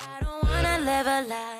I don't wanna live a lie.